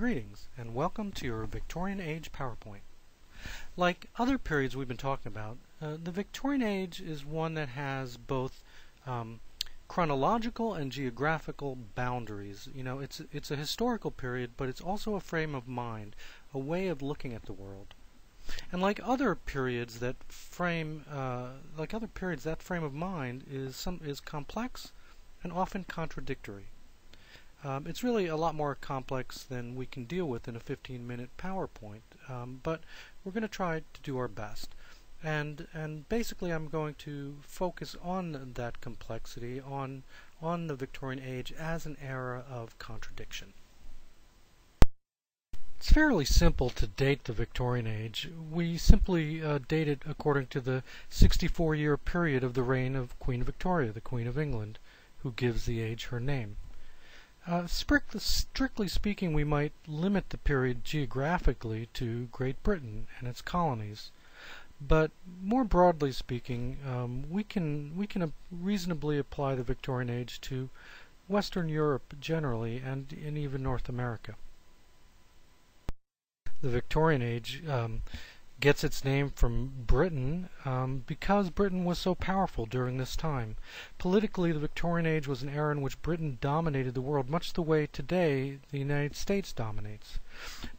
Greetings and welcome to your Victorian Age PowerPoint. Like other periods we've been talking about, uh, the Victorian Age is one that has both um, chronological and geographical boundaries. You know, it's it's a historical period, but it's also a frame of mind, a way of looking at the world. And like other periods that frame, uh, like other periods, that frame of mind is some is complex and often contradictory. Um, it's really a lot more complex than we can deal with in a 15 minute PowerPoint, um, but we're going to try to do our best. And, and basically I'm going to focus on that complexity, on, on the Victorian age as an era of contradiction. It's fairly simple to date the Victorian age. We simply uh, date it according to the 64 year period of the reign of Queen Victoria, the Queen of England, who gives the age her name. Uh, strictly speaking, we might limit the period geographically to Great Britain and its colonies. But more broadly speaking, um, we can we can reasonably apply the Victorian age to Western Europe generally and, and even North America. The Victorian age um, gets its name from Britain um, because Britain was so powerful during this time. Politically, the Victorian age was an era in which Britain dominated the world, much the way today the United States dominates.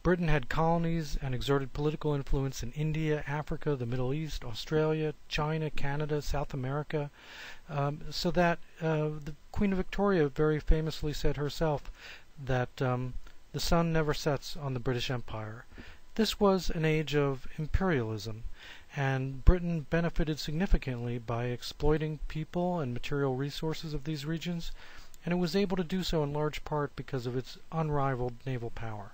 Britain had colonies and exerted political influence in India, Africa, the Middle East, Australia, China, Canada, South America, um, so that uh, the Queen of Victoria very famously said herself that um, the sun never sets on the British Empire. This was an age of imperialism, and Britain benefited significantly by exploiting people and material resources of these regions, and it was able to do so in large part because of its unrivaled naval power.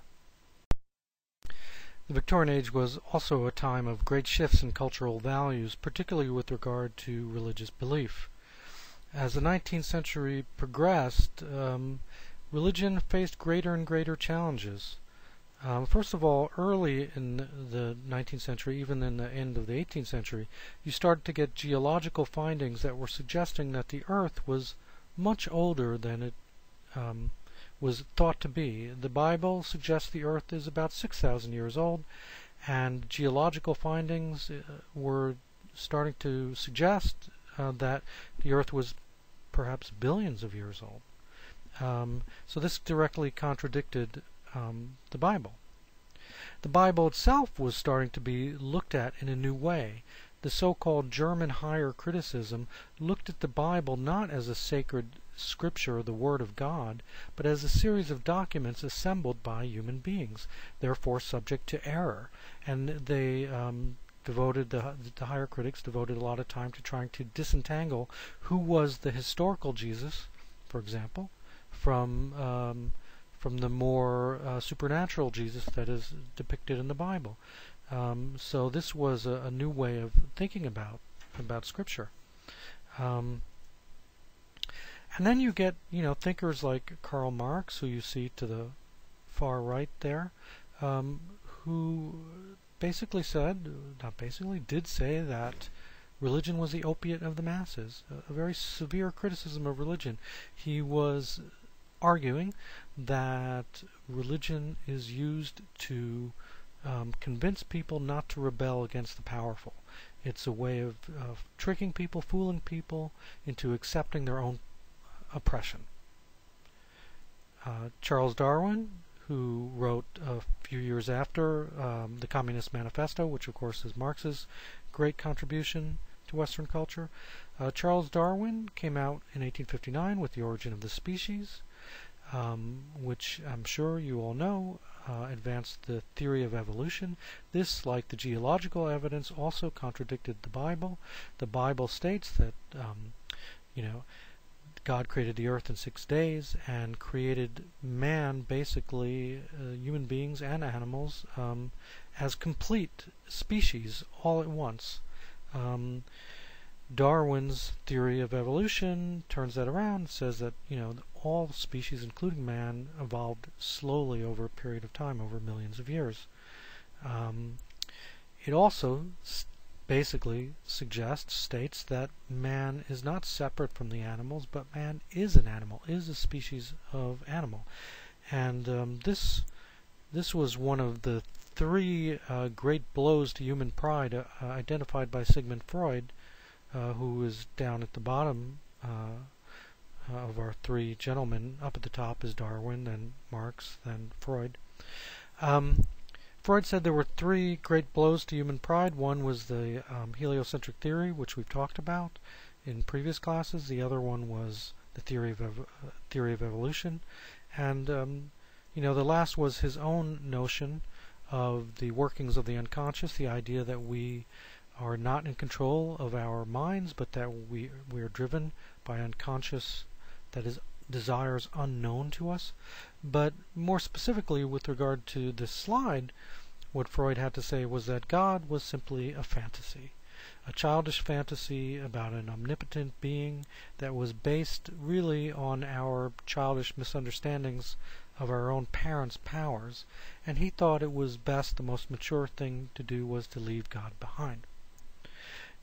The Victorian age was also a time of great shifts in cultural values, particularly with regard to religious belief. As the 19th century progressed, um, religion faced greater and greater challenges. Um, first of all, early in the 19th century, even in the end of the 18th century, you started to get geological findings that were suggesting that the Earth was much older than it um, was thought to be. The Bible suggests the Earth is about 6,000 years old, and geological findings uh, were starting to suggest uh, that the Earth was perhaps billions of years old. Um, so this directly contradicted um, the Bible. The Bible itself was starting to be looked at in a new way. The so-called German higher criticism looked at the Bible not as a sacred scripture, the Word of God, but as a series of documents assembled by human beings, therefore subject to error. And they um, devoted the, the higher critics devoted a lot of time to trying to disentangle who was the historical Jesus, for example, from um, from the more uh, supernatural Jesus that is depicted in the Bible. Um, so this was a, a, new way of thinking about about Scripture. Um, and then you get you know thinkers like Karl Marx, who you see to the far right there, um, who basically said, not basically, did say that religion was the opiate of the masses. A, a very severe criticism of religion. He was arguing that religion is used to um, convince people not to rebel against the powerful. It's a way of, of tricking people, fooling people into accepting their own oppression. Uh, Charles Darwin, who wrote a few years after um, the Communist Manifesto, which of course is Marx's great contribution to Western culture. Uh, Charles Darwin came out in 1859 with The Origin of the Species um, which I'm sure you all know, uh, advanced the theory of evolution. This, like the geological evidence, also contradicted the Bible. The Bible states that, um, you know, God created the earth in six days and created man, basically, uh, human beings and animals, um, as complete species all at once. Um, Darwin's theory of evolution turns that around, says that you know all species, including man, evolved slowly over a period of time, over millions of years. Um, it also basically suggests, states that man is not separate from the animals, but man is an animal, is a species of animal, and um, this this was one of the three uh, great blows to human pride uh, identified by Sigmund Freud, uh, who is down at the bottom uh, of our three gentlemen. Up at the top is Darwin, then Marx, then Freud. Um, Freud said there were three great blows to human pride. One was the um, heliocentric theory, which we've talked about in previous classes. The other one was the theory of ev- uh, theory of evolution, and um, you know the last was his own notion of the workings of the unconscious, the idea that we are not in control of our minds, but that we we are driven by unconscious, that is desires unknown to us. But more specifically, with regard to this slide, what Freud had to say was that God was simply a fantasy, a childish fantasy about an omnipotent being that was based really on our childish misunderstandings of our own parents' powers, and he thought it was best, the most mature thing to do was to leave God behind.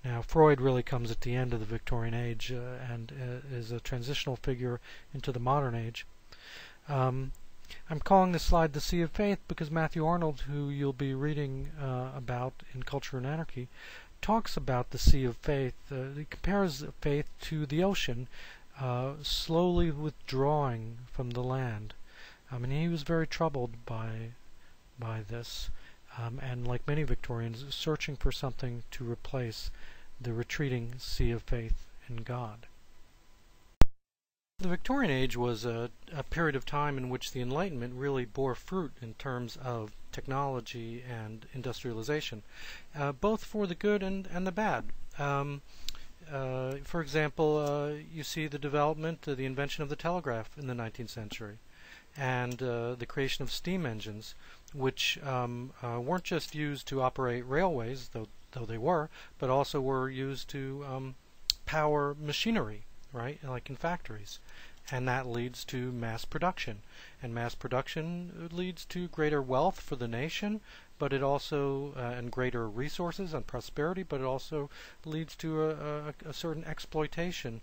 Now, Freud really comes at the end of the Victorian age uh, and uh, is a transitional figure into the modern age. Um, I'm calling this slide The Sea of Faith because Matthew Arnold, who you'll be reading uh, about in Culture and Anarchy, talks about the Sea of Faith. Uh, he compares faith to the ocean, uh, slowly withdrawing from the land. I mean, he was very troubled by by this, um, and like many Victorians, searching for something to replace the retreating sea of faith in God. The Victorian age was a, a, period of time in which the Enlightenment really bore fruit in terms of technology and industrialization, uh, both for the good and, and the bad. Um, uh, for example, uh, you see the development, the invention of the telegraph in the 19th century and uh, the creation of steam engines, which um, uh, weren't just used to operate railways, though though they were, but also were used to um, power machinery, right, like in factories, and that leads to mass production, and mass production leads to greater wealth for the nation, but it also uh, and greater resources and prosperity, but it also leads to a, a, a certain exploitation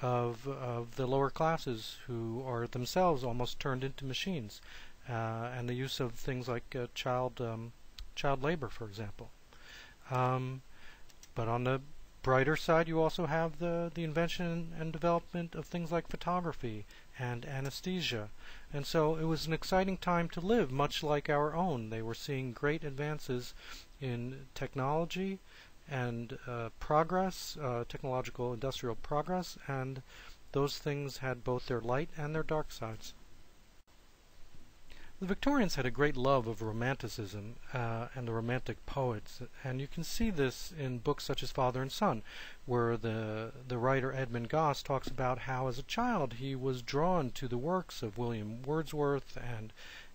of, of the lower classes who are themselves almost turned into machines, uh, and the use of things like uh, child um, child labor, for example. Um, but on the brighter side, you also have the, the invention and development of things like photography and anesthesia. And so it was an exciting time to live, much like our own. They were seeing great advances in technology, and uh, progress, uh, technological industrial progress, and those things had both their light and their dark sides. The Victorians had a great love of Romanticism uh, and the Romantic poets, and you can see this in books such as Father and Son, where the the writer Edmund Gosse talks about how, as a child, he was drawn to the works of William Wordsworth and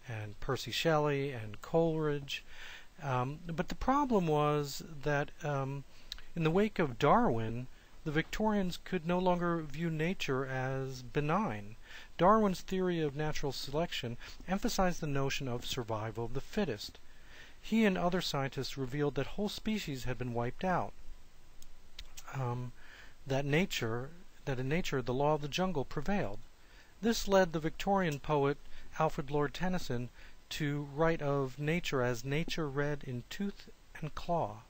and Percy Shelley and Coleridge, um, but the problem was that um, in the wake of Darwin, the Victorians could no longer view nature as benign. Darwin's theory of natural selection emphasized the notion of survival of the fittest. He and other scientists revealed that whole species had been wiped out. Um, that nature, that in nature the law of the jungle prevailed. This led the Victorian poet Alfred Lord Tennyson to write of nature as nature red in tooth and claw.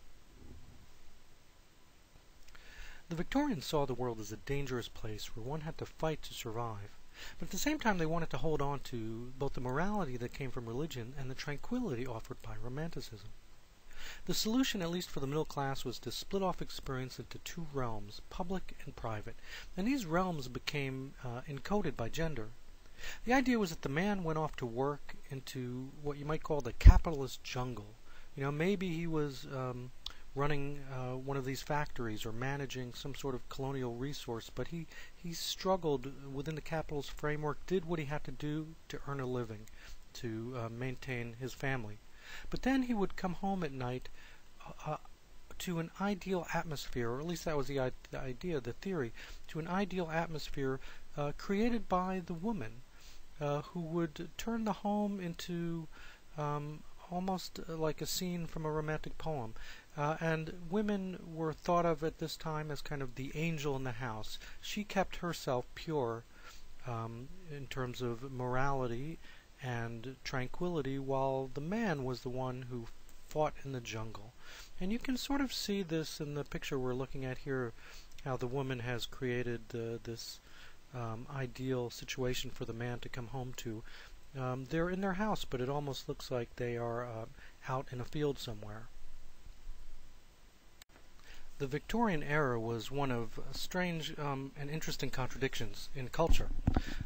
The Victorians saw the world as a dangerous place where one had to fight to survive, but at the same time they wanted to hold on to both the morality that came from religion and the tranquility offered by Romanticism. The solution, at least for the middle class, was to split off experience into two realms, public and private, and these realms became uh, encoded by gender. The idea was that the man went off to work into what you might call the capitalist jungle. You know, maybe he was um, running uh, one of these factories or managing some sort of colonial resource, but he, he struggled within the capitalist framework, did what he had to do to earn a living, to uh, maintain his family. But then he would come home at night uh, uh to an ideal atmosphere, or at least that was the, the idea, the theory, to an ideal atmosphere uh, created by the woman uh, who would turn the home into um, almost like a scene from a romantic poem. Uh, and women were thought of at this time as kind of the angel in the house. She kept herself pure um, in terms of morality and tranquility, while the man was the one who fought in the jungle. And you can sort of see this in the picture we're looking at here, how the woman has created uh, this um, ideal situation for the man to come home to. Um, they're in their house, but it almost looks like they are uh, out in a field somewhere. The Victorian era was one of strange um, and interesting contradictions in culture.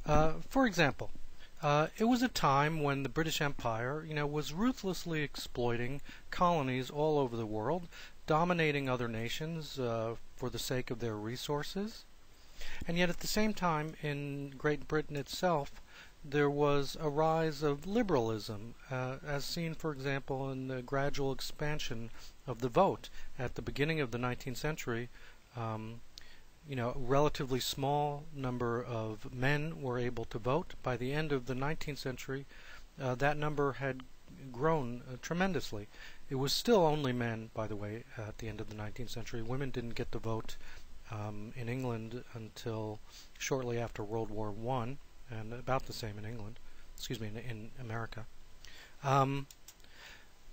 Uh, for example, uh, it was a time when the British Empire, you know, was ruthlessly exploiting colonies all over the world, dominating other nations uh, for the sake of their resources. And yet, at the same time, in Great Britain itself, there was a rise of liberalism, uh, as seen, for example, in the gradual expansion of the vote. At the beginning of the 19th century, um, you know, a relatively small number of men were able to vote. By the end of the 19th century, uh, that number had grown uh, tremendously. It was still only men, by the way, at the end of the 19th century. Women didn't get to vote um, in England until shortly after World War One, and about the same in England. Excuse me, in, in America. Um,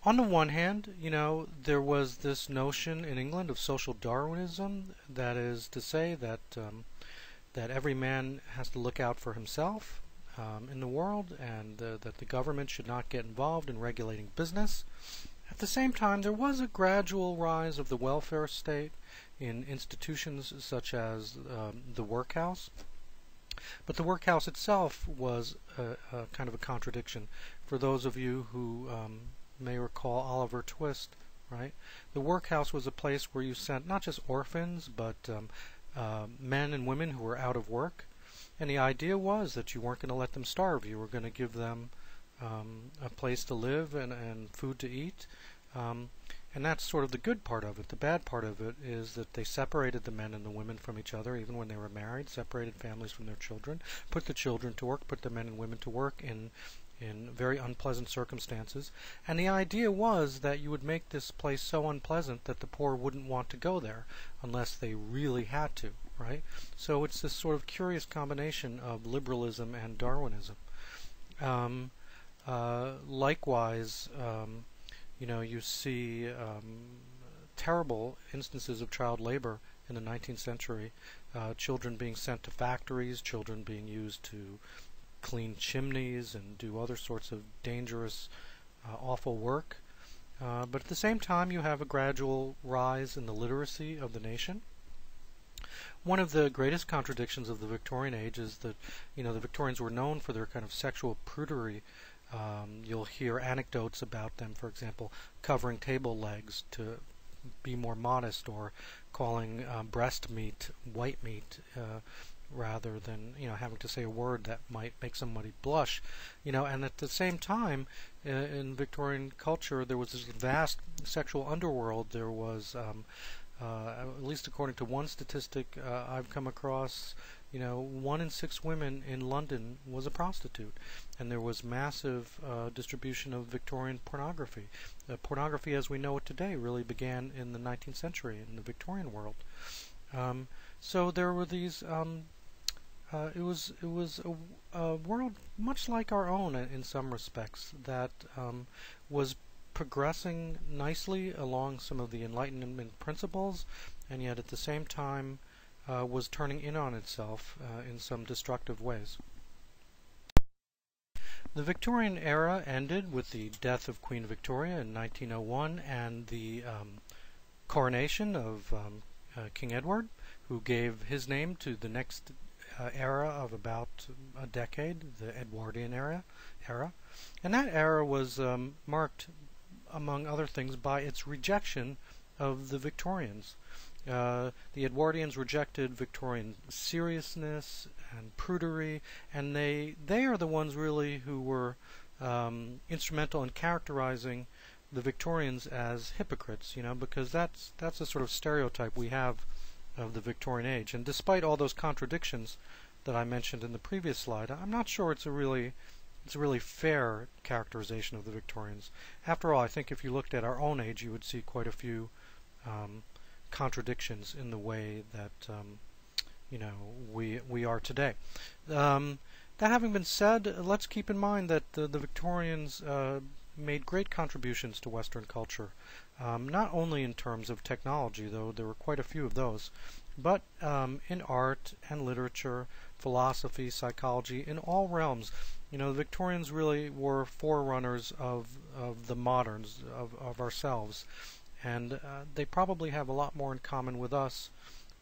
on the one hand, you know, there was this notion in England of social Darwinism, that is to say that um, that every man has to look out for himself um, in the world, and uh, that the government should not get involved in regulating business. At the same time, there was a gradual rise of the welfare state in institutions such as um, the workhouse. But the workhouse itself was a, a, kind of a contradiction. For those of you who um, may recall Oliver Twist, right? The workhouse was a place where you sent not just orphans, but um, uh, men and women who were out of work. And the idea was that you weren't going to let them starve. You were going to give them um, a place to live and, and food to eat. Um, and that's sort of the good part of it. The bad part of it is that they separated the men and the women from each other, even when they were married, separated families from their children, put the children to work, put the men and women to work in in very unpleasant circumstances. And the idea was that you would make this place so unpleasant that the poor wouldn't want to go there unless they really had to, right? So it's this sort of curious combination of liberalism and Darwinism. Um, uh, likewise, um, you know, you see um, terrible instances of child labor in the 19th century. Uh, children being sent to factories, children being used to clean chimneys and do other sorts of dangerous, uh, awful work. Uh, but at the same time, you have a gradual rise in the literacy of the nation. One of the greatest contradictions of the Victorian age is that, you know, the Victorians were known for their kind of sexual prudery. Um, you'll hear anecdotes about them, for example, covering table legs to be more modest, or calling um, breast meat white meat. Uh, rather than you know having to say a word that might make somebody blush you know and at the same time uh, in Victorian culture there was this vast sexual underworld there was um, at least according to one statistic uh, I've come across you know one in six women in London was a prostitute. And there was massive uh, distribution of Victorian pornography. Uh, pornography as we know it today really began in the 19th century in the Victorian world. Um, so there were these um, uh, it was it was a, a, world much like our own in some respects that um, was progressing nicely along some of the Enlightenment principles, and yet at the same time uh, was turning in on itself uh, in some destructive ways. The Victorian era ended with the death of Queen Victoria in 1901 and the um, coronation of um, uh, King Edward, who gave his name to the next uh, era of about a decade, the Edwardian era, era, and that era was um, marked, among other things, by its rejection of the Victorians. Uh, the Edwardians rejected Victorian seriousness and prudery, and they they are the ones really who were um, instrumental in characterizing the Victorians as hypocrites. You know, because that's that's a sort of stereotype we have of the Victorian age. And despite all those contradictions that I mentioned in the previous slide, I'm not sure it's a really it's a really fair characterization of the Victorians. After all, I think if you looked at our own age, you would see quite a few um, contradictions in the way that um, you know we we are today. Um, that having been said, let's keep in mind that the, the Victorians uh, made great contributions to Western culture, um, not only in terms of technology, though there were quite a few of those, but um, in art and literature, philosophy, psychology, in all realms. You know, the Victorians really were forerunners of, of the moderns, of, of ourselves, and uh, they probably have a lot more in common with us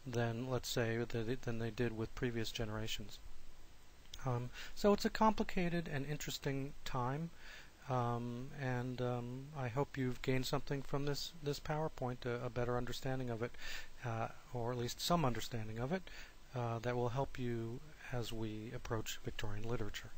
than, let's say, than they did with previous generations. Um, so it's a complicated and interesting time. Um, and um, I hope you've gained something from this this PowerPoint, a, a better understanding of it, uh, or at least some understanding of it, uh, that will help you as we approach Victorian literature.